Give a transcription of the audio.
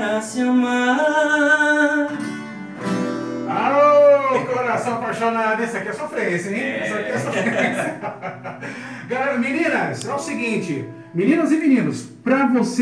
para se amar. Alô, coração apaixonado. isso aqui é sofrência, hein? É. Essa aqui é sofrência. Galera, meninas, é o seguinte. Meninas e meninos, para você...